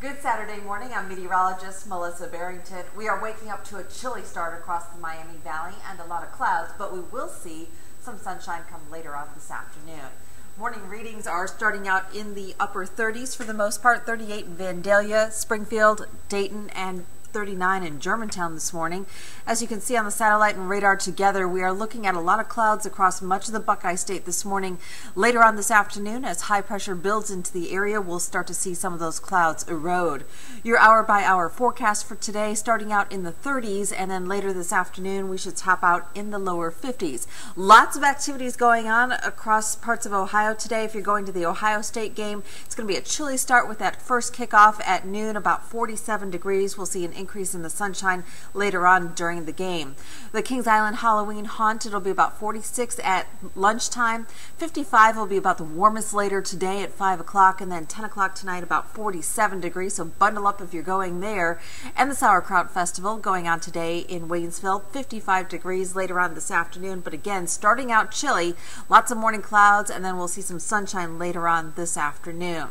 Good Saturday morning. I'm meteorologist Melissa Barrington. We are waking up to a chilly start across the Miami Valley and a lot of clouds, but we will see some sunshine come later on this afternoon. Morning readings are starting out in the upper 30s for the most part 38 in Vandalia, Springfield, Dayton, and 39 in Germantown this morning. As you can see on the satellite and radar together, we are looking at a lot of clouds across much of the Buckeye State this morning. Later on this afternoon, as high pressure builds into the area, we'll start to see some of those clouds erode. Your hour by hour forecast for today starting out in the 30s, and then later this afternoon, we should top out in the lower 50s. Lots of activities going on across parts of Ohio today. If you're going to the Ohio State game, it's going to be a chilly start with that first kickoff at noon, about 47 degrees. We'll see an increase in the sunshine later on during the game. The Kings Island Halloween Haunt, it'll be about 46 at lunchtime. 55 will be about the warmest later today at 5 o'clock, and then 10 o'clock tonight about 47 degrees, so bundle up if you're going there. And the Sauerkraut Festival going on today in Waynesville, 55 degrees later on this afternoon, but again, starting out chilly, lots of morning clouds, and then we'll see some sunshine later on this afternoon.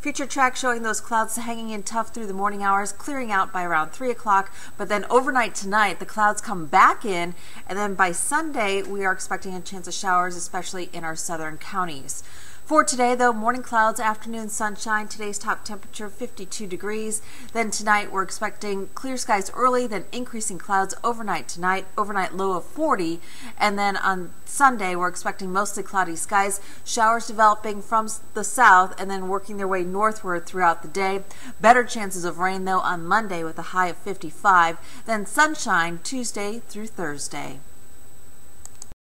Future track showing those clouds hanging in tough through the morning hours, clearing out by around 3 o'clock. But then overnight tonight, the clouds come back in. And then by Sunday, we are expecting a chance of showers, especially in our southern counties. For today, though, morning clouds, afternoon sunshine. Today's top temperature 52 degrees. Then tonight, we're expecting clear skies early, then increasing clouds overnight tonight. Overnight low of 40. And then on Sunday, we're expecting mostly cloudy skies. Showers developing from the south and then working their way northward throughout the day. Better chances of rain, though, on Monday with a high of 55. Then sunshine Tuesday through Thursday.